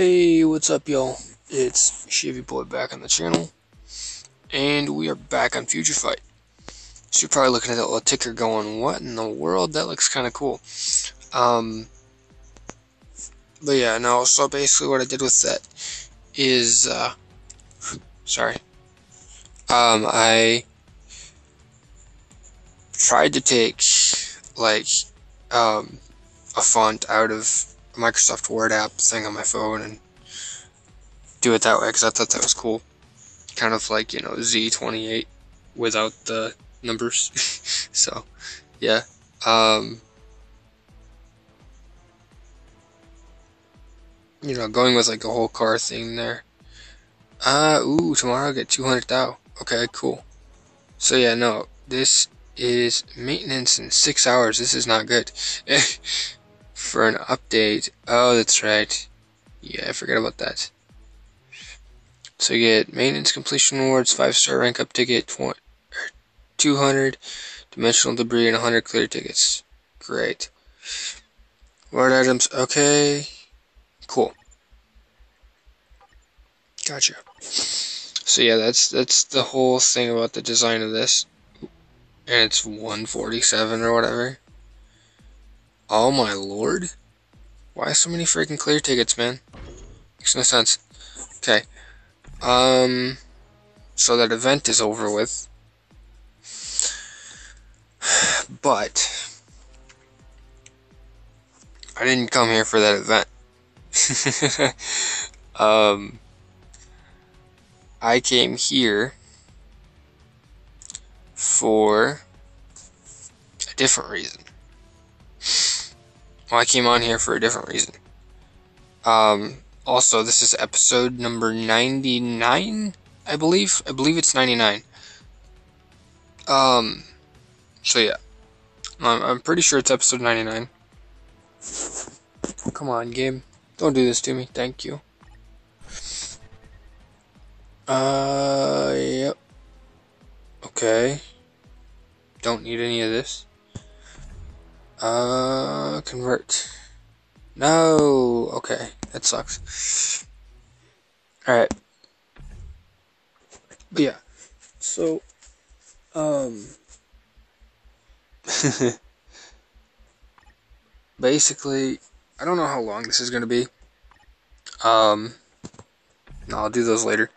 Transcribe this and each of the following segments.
Hey, what's up, y'all? It's Chevy Boy back on the channel, and we are back on Future Fight. So you're probably looking at that little ticker going, what in the world? That looks kind of cool. Um, but yeah, no, so basically what I did with that is, uh, sorry, um, I tried to take, like, um, a font out of Microsoft Word app thing on my phone and do it that way because I thought that was cool. Kind of like, you know, Z28 without the numbers. so, yeah. Um, you know, going with like a whole car thing there. Uh, ooh, tomorrow I get 200 thou. Okay, cool. So yeah, no, this is maintenance in six hours. This is not good. for an update. Oh, that's right. Yeah, I forgot about that. So you get maintenance completion awards, 5 star rank up ticket, 200 dimensional debris, and 100 clear tickets. Great. Word items, okay. Cool. Gotcha. So yeah, that's that's the whole thing about the design of this. And it's 147 or whatever. Oh my lord. Why so many freaking clear tickets, man? Makes no sense. Okay. Um, so that event is over with. But, I didn't come here for that event. um, I came here for a different reason. Well, I came on here for a different reason. Um, also, this is episode number 99, I believe. I believe it's 99. Um, so yeah. I'm, I'm pretty sure it's episode 99. Come on, game. Don't do this to me. Thank you. Uh, yep. Okay. Don't need any of this. Uh, convert. No. Okay, that sucks. Alright. But yeah. So, um. basically, I don't know how long this is going to be. Um, no, I'll do those later.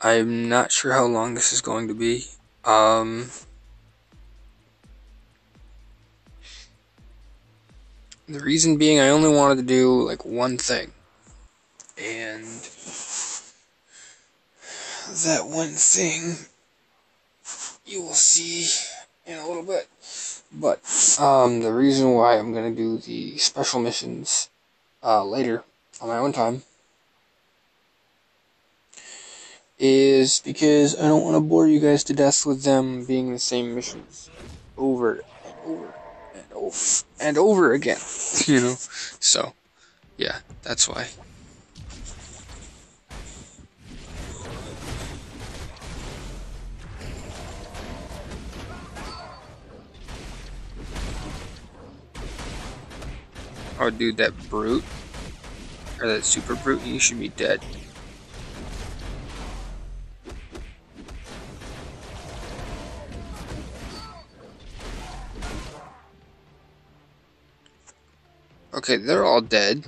I'm not sure how long this is going to be. Um, The reason being, I only wanted to do like one thing. And that one thing you will see in a little bit. But um, the reason why I'm going to do the special missions uh, later on my own time is because I don't want to bore you guys to death with them being the same missions over and over over and over again, you know? So, yeah, that's why. Oh, dude, that brute, or that super brute, you should be dead. Okay, they're all dead.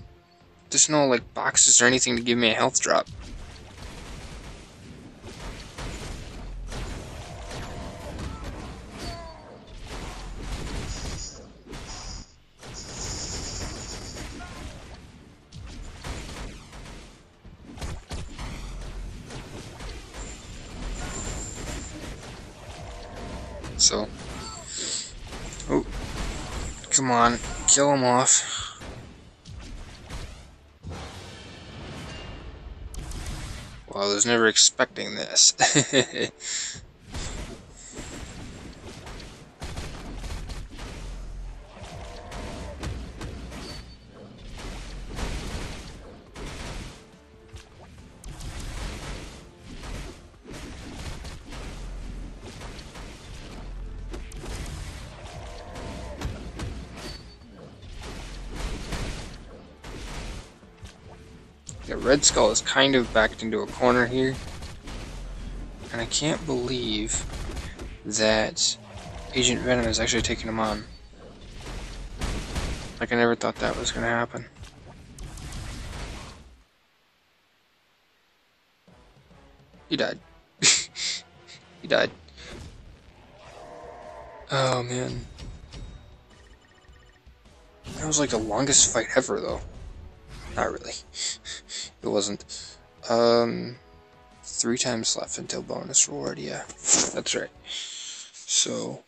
There's no, like, boxes or anything to give me a health drop. So, oh, come on, kill him off. Never expecting this. Red Skull is kind of backed into a corner here. And I can't believe that Agent Venom is actually taking him on. Like, I never thought that was going to happen. He died. he died. Oh, man. That was like the longest fight ever, though. Not really. it wasn't. Um, three times left until bonus reward, yeah. That's right. So,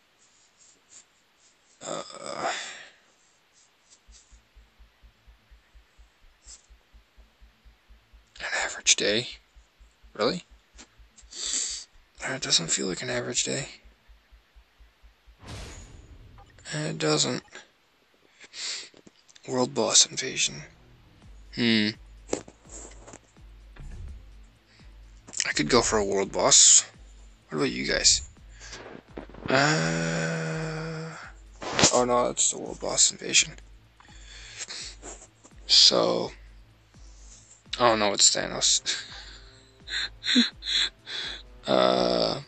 uh, an average day? Really? It doesn't feel like an average day. It doesn't. World boss invasion. Hmm. I could go for a world boss. What about you guys? Uh. Oh no, that's the world boss invasion. So. Oh no, it's Thanos. uh.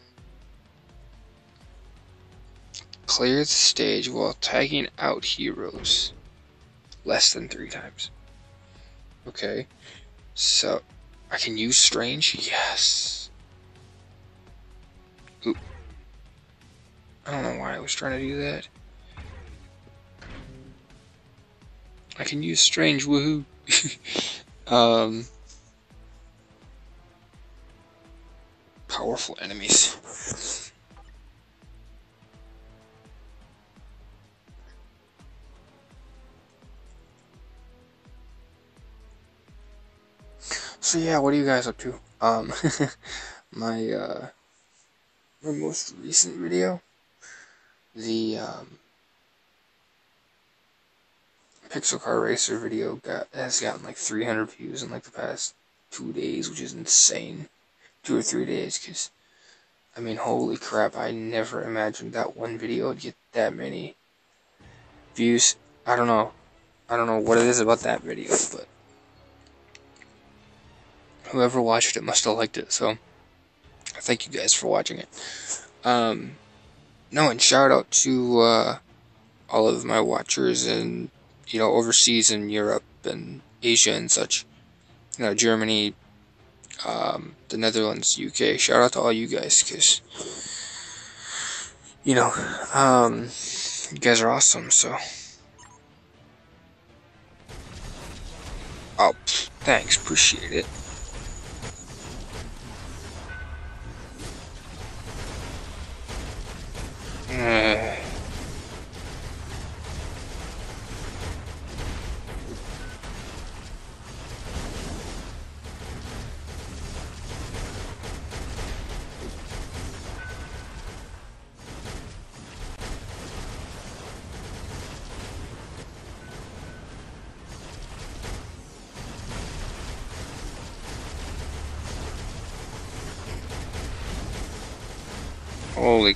Clear the stage while tagging out heroes less than three times. Okay. So, I can use Strange? Yes. Oop. I don't know why I was trying to do that. I can use Strange, woohoo. um, powerful enemies. So yeah, what are you guys up to? Um, my uh, my most recent video, the um, Pixel Car Racer video got has gotten like 300 views in like the past two days, which is insane. Two or three days, cause I mean, holy crap! I never imagined that one video would get that many views. I don't know. I don't know what it is about that video, but whoever watched it must have liked it. So thank you guys for watching it. Um, no, and shout out to uh, all of my watchers and you know overseas in Europe and Asia and such. You know Germany, um, the Netherlands, UK. Shout out to all you guys because you know um, you guys are awesome. So. Oh, thanks, appreciate it.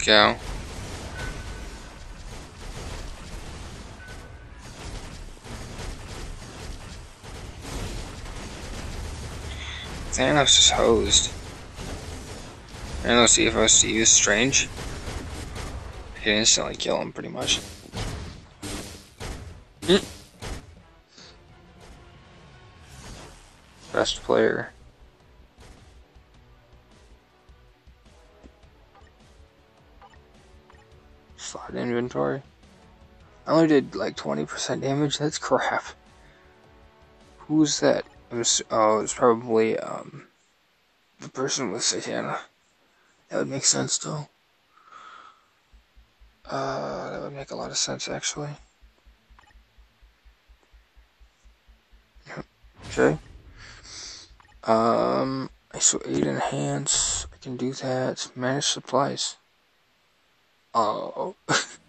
Cow. Thanos is hosed. Thanos, if I was to use Strange, I instantly kill him pretty much. Mm. Best player. Inventory. I only did like 20% damage, that's crap. Who's that? oh, it's probably um, the person with Satana. That would make sense, though. Uh, that would make a lot of sense, actually. Okay. Um, so 8 enhance. I can do that. Manage supplies. Oh.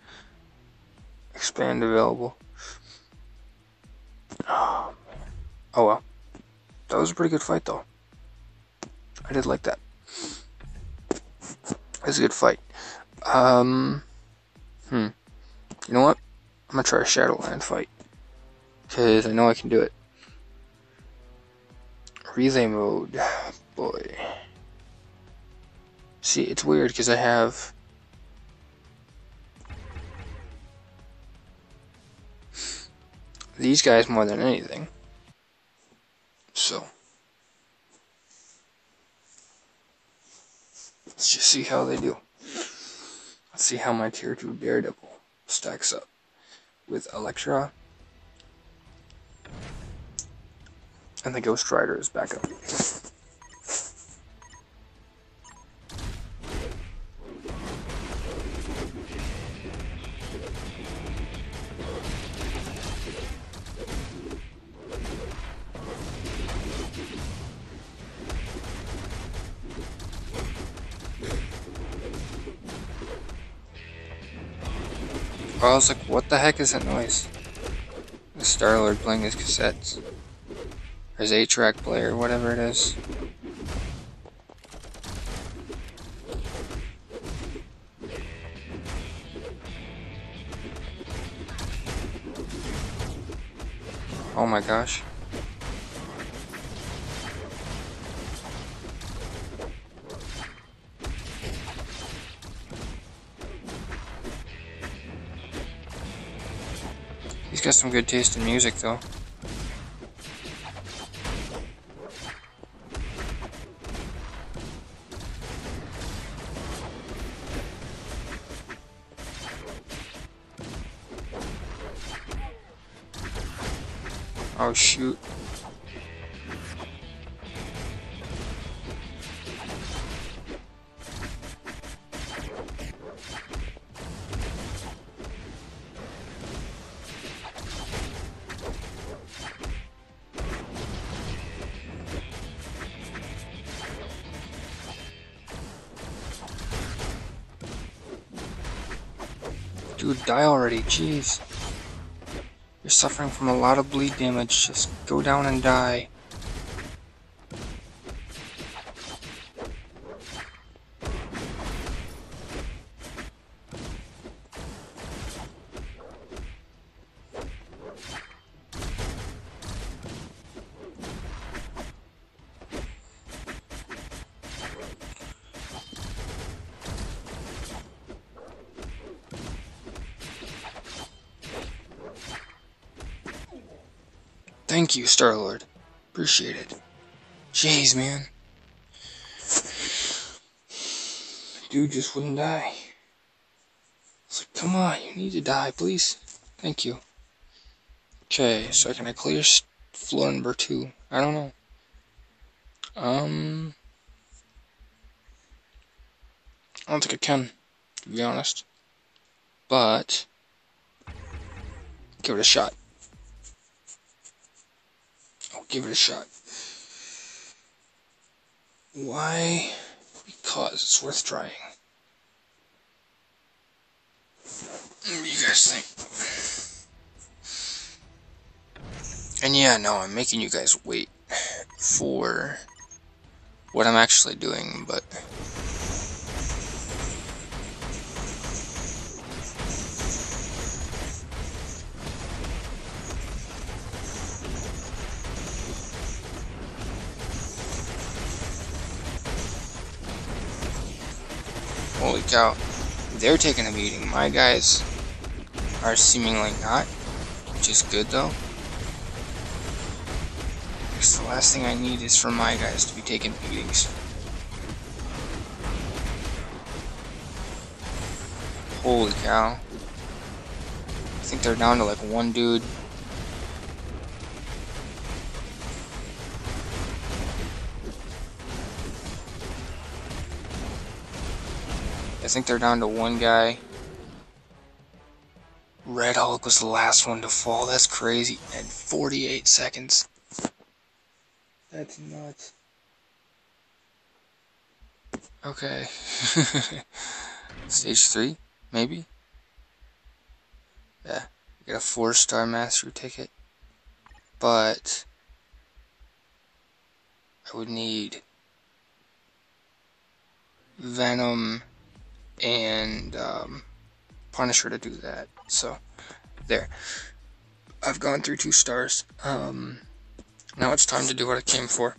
Expand available. Oh. Well. That was a pretty good fight, though. I did like that. It was a good fight. Um, hmm. You know what? I'm gonna try a Shadowland fight. Because I know I can do it. relay mode. Boy. See, it's weird because I have these guys more than anything. So, let's just see how they do. Let's see how my tier 2 Daredevil stacks up with Elektra and the Ghost Rider is back up. I was like, what the heck is that noise? The Star-Lord playing his cassettes. Or his 8-track player, whatever it is. Oh my gosh. Got some good taste in music, though. Dude, die already, jeez. You're suffering from a lot of bleed damage, just go down and die. Thank Star-Lord. Appreciate it. Jeez, man. Dude just wouldn't die. It's like, come on, you need to die, please. Thank you. Okay, so can I clear floor number two? I don't know. Um, I don't think I can, to be honest. But, give it a shot. I'll give it a shot. Why? Because it's worth trying. What do you guys think? And yeah, no, I'm making you guys wait for what I'm actually doing, but Holy cow. They're taking a beating. My guys are seemingly not, which is good though. Because the last thing I need is for my guys to be taking beatings. Holy cow. I think they're down to like one dude. Think they're down to one guy. Red Hulk was the last one to fall. That's crazy. And 48 seconds. That's nuts. Okay. Stage 3, maybe? Yeah. You got a 4 star mastery ticket. But. I would need. Venom and um, Punisher to do that. So, there. I've gone through two stars. Um, now it's time to do what I came for.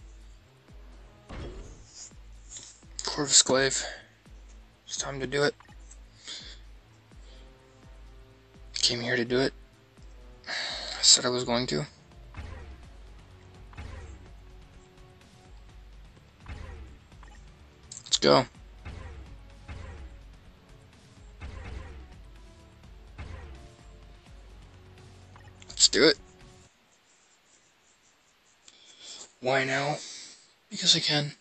Corvus Glaive. It's time to do it. Came here to do it. I said I was going to. Let's go. Do it. Why now? Because I can.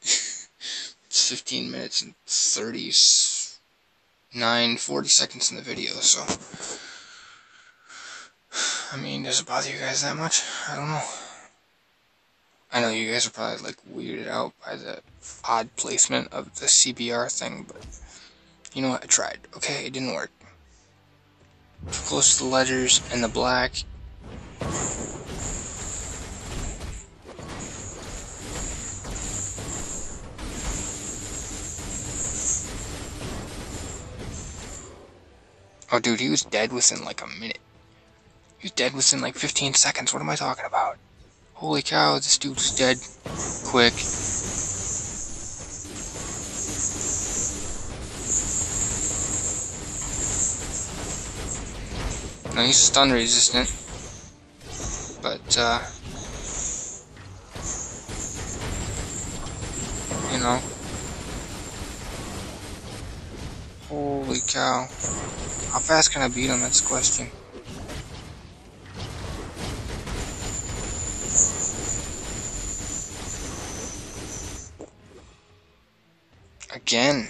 it's 15 minutes and 39, 40 seconds in the video, so. I mean, does it bother you guys that much? I don't know. I know you guys are probably like weirded out by the odd placement of the CBR thing, but you know what? I tried. Okay, it didn't work. Close to the letters and the black Oh, dude, he was dead within like a minute. He was dead within like 15 seconds. What am I talking about? Holy cow, this dude's dead quick. No, he's stun resistant. But, uh... You know. Holy cow. How fast can I beat him? That's the question. Again.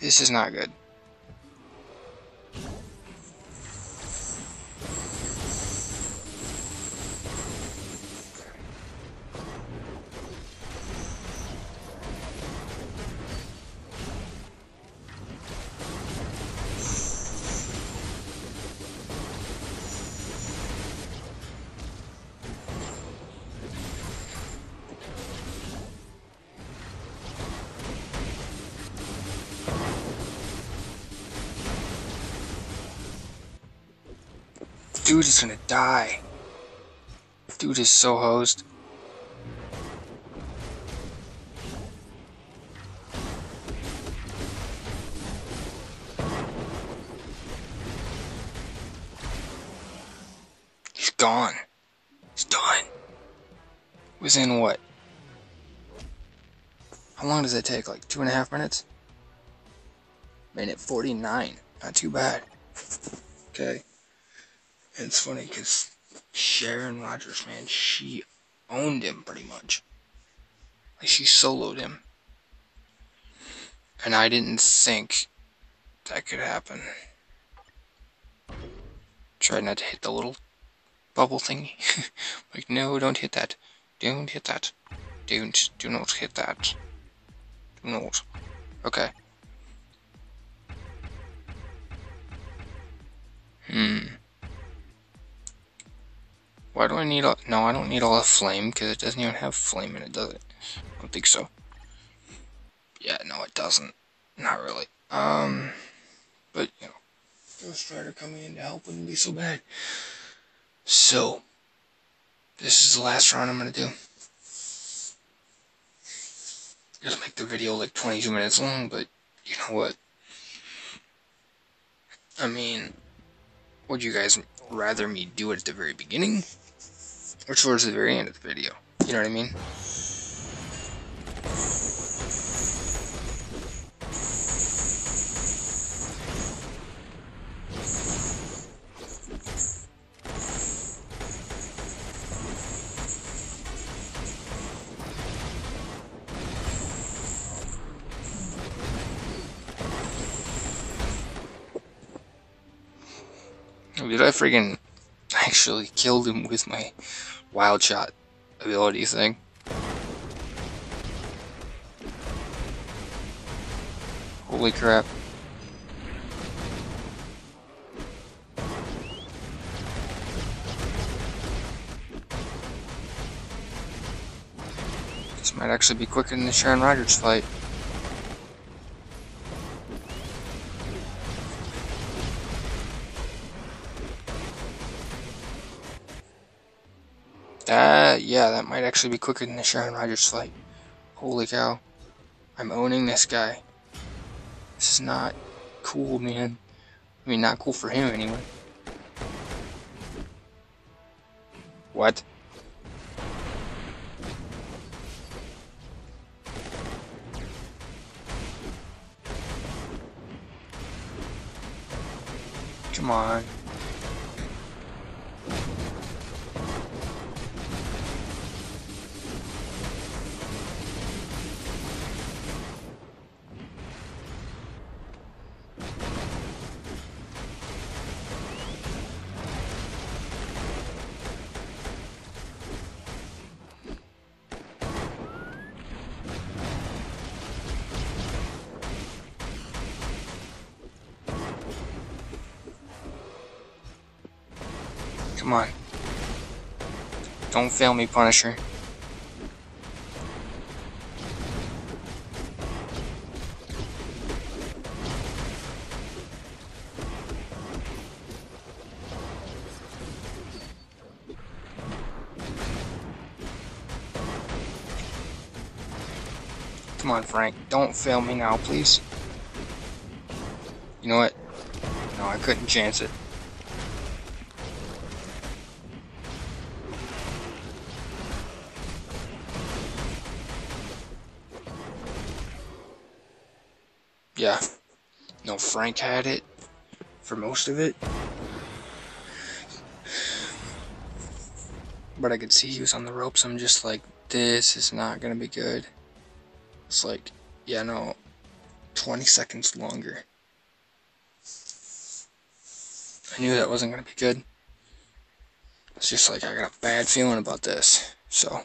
This is not good. Gonna die. Dude is so hosed. He's gone. He's done. Within what? How long does it take? Like two and a half minutes? Minute 49. Not too bad. Okay. And it's funny because Sharon Rogers, man, she owned him pretty much. Like she soloed him. And I didn't think that could happen. Try not to hit the little bubble thingy. like, no, don't hit that. Don't hit that. Don't, do not hit that. Do not. Okay. Hmm. Why do I need all... No, I don't need all the flame, because it doesn't even have flame in it, does it? I don't think so. Yeah, no, it doesn't. Not really. Um, but, you know, Ghost Rider coming in to help wouldn't be so bad. So, this is the last round I'm going to do. Gonna make the video like 22 minutes long, but you know what? I mean, would you guys rather me do it at the very beginning or towards the very end of the video. You know what I mean? Did I freaking actually killed him with my wild shot ability thing. Holy crap. This might actually be quicker than the Sharon Rogers fight. Yeah, that might actually be quicker than the Sharon Rogers fight. Holy cow. I'm owning this guy. This is not cool, man. I mean, not cool for him anyway. What? Come on. Come on. Don't fail me, Punisher. Come on, Frank. Don't fail me now, please. You know what? No, I couldn't chance it. Frank had it for most of it. But I could see he was on the ropes. I'm just like, this is not going to be good. It's like, yeah, no, 20 seconds longer. I knew that wasn't going to be good. It's just like, I got a bad feeling about this. So.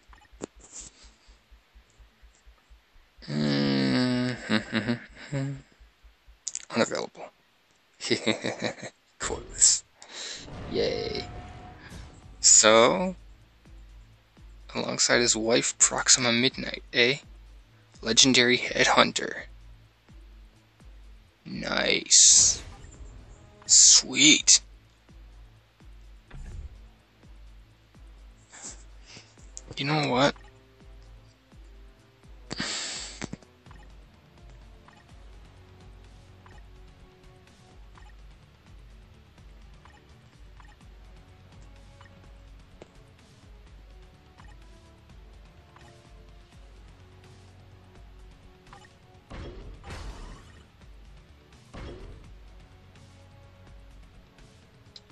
Mm -hmm. Unavailable. Corvus. Yay. So, alongside his wife Proxima Midnight, eh? Legendary Headhunter. Nice. Sweet. You know what?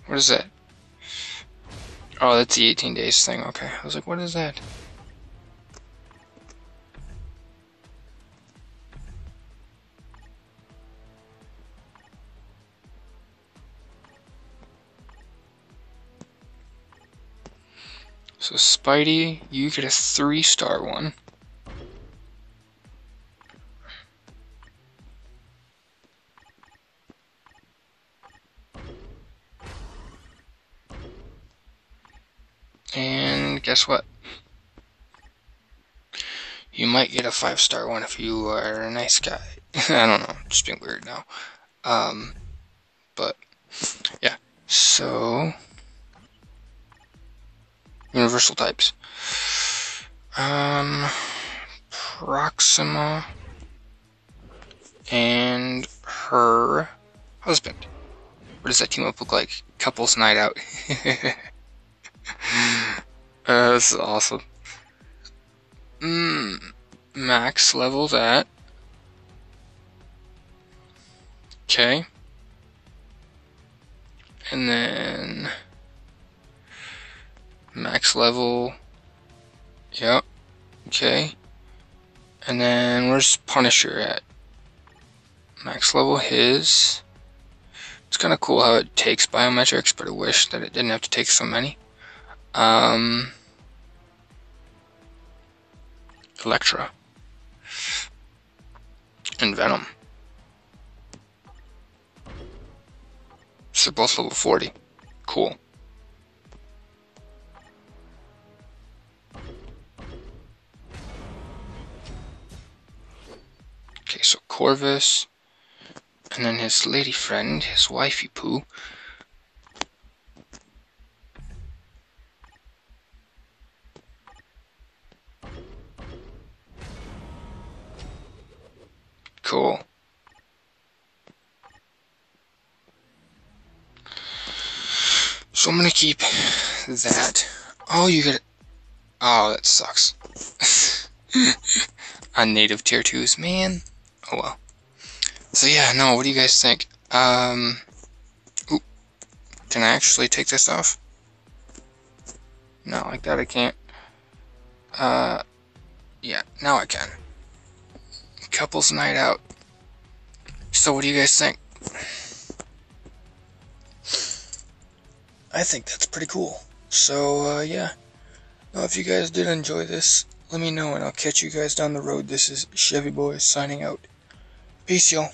What is that? Oh, that's the 18 days thing. Okay. I was like, what is that? So Spidey, you get a three star one. And guess what? You might get a five star one if you are a nice guy. I don't know, just being weird now. Um, but yeah, so universal types. Um, Proxima and her husband. What does that team up look like? Couples night out. uh, this is awesome. Mm, max level that. Okay. And then max level. Yep. Okay. And then where's Punisher at? Max level his. It's kind of cool how it takes biometrics, but I wish that it didn't have to take so many. Um, Elektra. And Venom. So both level 40. Cool. Okay, so Corvus, and then his lady friend, his wifey poo. Cool. So I'm gonna keep that. Oh, you get. Oh, that sucks. On native tier twos, man. Oh well. So yeah, no. What do you guys think? Um. Ooh, can I actually take this off? Not like that I can't. Uh. Yeah, now I can. Couples night out. So what do you guys think? I think that's pretty cool. So, uh, yeah. Now, if you guys did enjoy this, let me know and I'll catch you guys down the road. This is Chevy Boy signing out. Peace, y'all.